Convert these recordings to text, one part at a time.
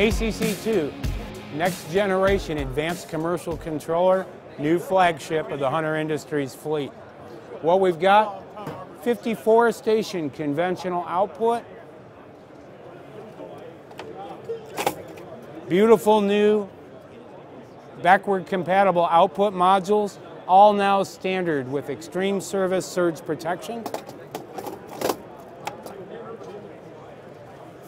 ACC2, next generation advanced commercial controller, new flagship of the Hunter Industries fleet. What we've got, 54 station conventional output, beautiful new backward compatible output modules, all now standard with extreme service surge protection.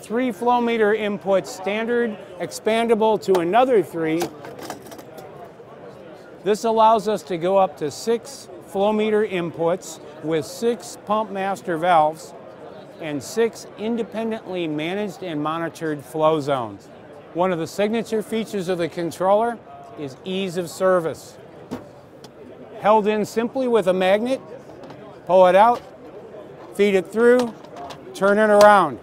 Three flow meter inputs standard, expandable to another three. This allows us to go up to six flow meter inputs with six pump master valves and six independently managed and monitored flow zones. One of the signature features of the controller is ease of service held in simply with a magnet, pull it out, feed it through, turn it around.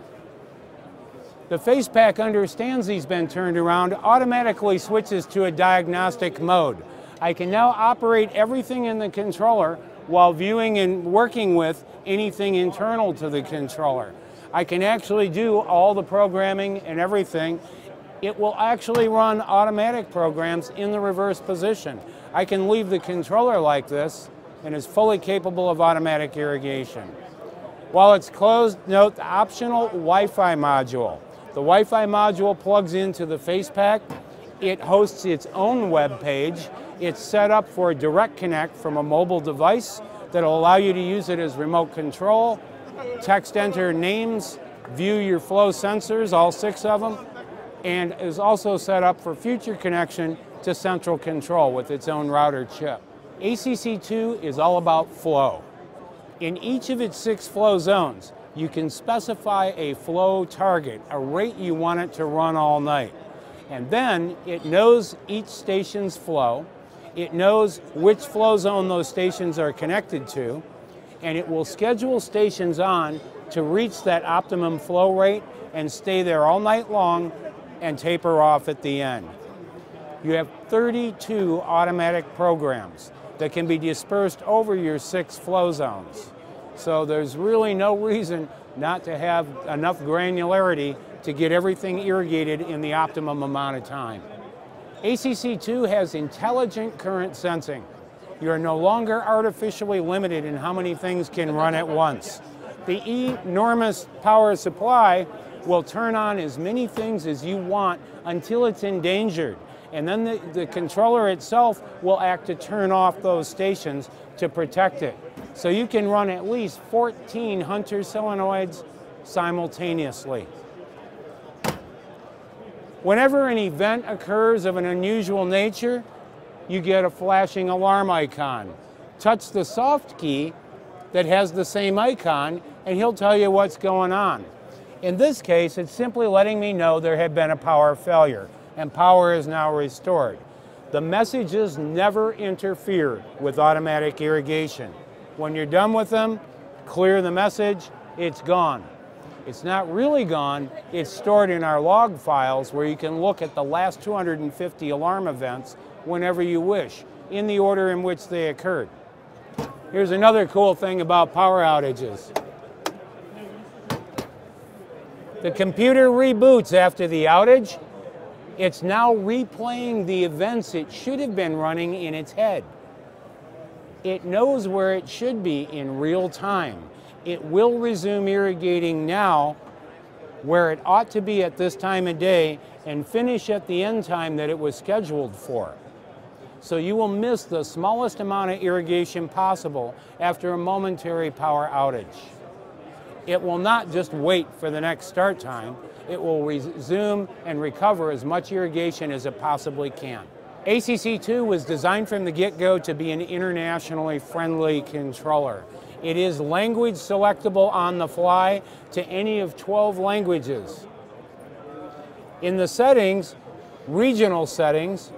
The face pack understands he's been turned around, automatically switches to a diagnostic mode. I can now operate everything in the controller while viewing and working with anything internal to the controller. I can actually do all the programming and everything. It will actually run automatic programs in the reverse position. I can leave the controller like this and is fully capable of automatic irrigation. While it's closed, note the optional Wi-Fi module. The Wi-Fi module plugs into the face pack. It hosts its own web page. It's set up for a direct connect from a mobile device that'll allow you to use it as remote control, text enter names, view your flow sensors, all six of them, and is also set up for future connection to central control with its own router chip. ACC2 is all about flow. In each of its six flow zones, you can specify a flow target, a rate you want it to run all night. And then it knows each station's flow, it knows which flow zone those stations are connected to, and it will schedule stations on to reach that optimum flow rate and stay there all night long and taper off at the end you have 32 automatic programs that can be dispersed over your six flow zones. So there's really no reason not to have enough granularity to get everything irrigated in the optimum amount of time. ACC2 has intelligent current sensing. You are no longer artificially limited in how many things can run at once. The enormous power supply will turn on as many things as you want until it's endangered and then the, the controller itself will act to turn off those stations to protect it. So you can run at least 14 Hunter solenoids simultaneously. Whenever an event occurs of an unusual nature, you get a flashing alarm icon. Touch the soft key that has the same icon and he'll tell you what's going on. In this case, it's simply letting me know there had been a power failure and power is now restored. The messages never interfere with automatic irrigation. When you're done with them, clear the message, it's gone. It's not really gone, it's stored in our log files where you can look at the last 250 alarm events whenever you wish, in the order in which they occurred. Here's another cool thing about power outages. The computer reboots after the outage it's now replaying the events it should have been running in its head. It knows where it should be in real time. It will resume irrigating now where it ought to be at this time of day and finish at the end time that it was scheduled for. So you will miss the smallest amount of irrigation possible after a momentary power outage. It will not just wait for the next start time it will resume and recover as much irrigation as it possibly can. ACC2 was designed from the get-go to be an internationally friendly controller. It is language selectable on the fly to any of 12 languages. In the settings, regional settings,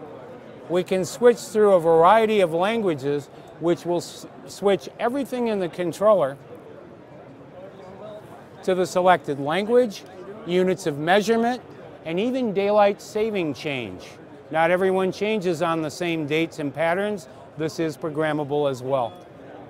we can switch through a variety of languages which will switch everything in the controller to the selected language units of measurement, and even daylight saving change. Not everyone changes on the same dates and patterns. This is programmable as well.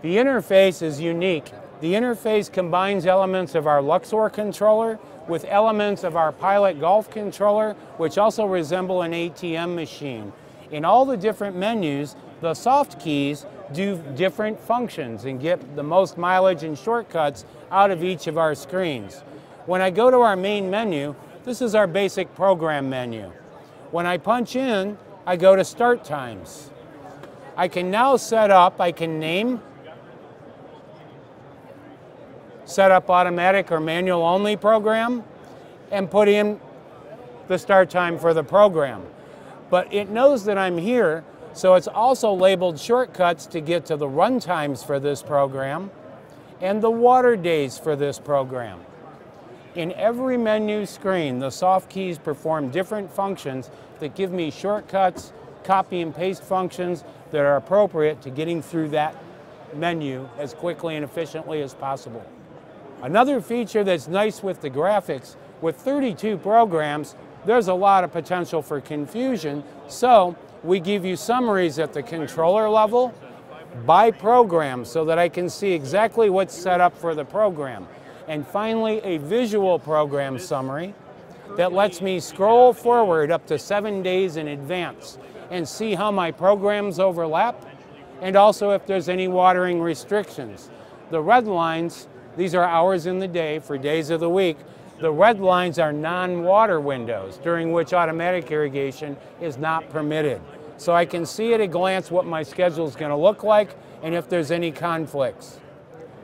The interface is unique The interface combines elements of our Luxor controller with elements of our Pilot Golf controller, which also resemble an ATM machine. In all the different menus, the soft keys do different functions and get the most mileage and shortcuts out of each of our screens. When I go to our main menu, this is our basic program menu. When I punch in, I go to start times. I can now set up, I can name set up automatic or manual only program, and put in the start time for the program. But it knows that I'm here, so it's also labeled shortcuts to get to the run times for this program and the water days for this program. In every menu screen, the soft keys perform different functions that give me shortcuts, copy and paste functions that are appropriate to getting through that menu as quickly and efficiently as possible. Another feature that's nice with the graphics, with 32 programs, there's a lot of potential for confusion. So we give you summaries at the controller level by program so that I can see exactly what's set up for the program. And finally, a visual program summary that lets me scroll forward up to seven days in advance and see how my programs overlap and also if there's any watering restrictions. The red lines these are hours in the day for days of the week. The red lines are non-water windows during which automatic irrigation is not permitted. So I can see at a glance what my schedule is going to look like and if there's any conflicts.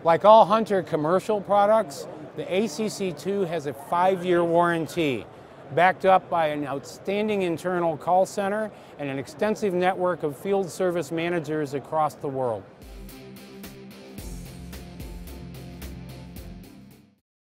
Like all Hunter commercial products, the ACC2 has a five-year warranty backed up by an outstanding internal call center and an extensive network of field service managers across the world.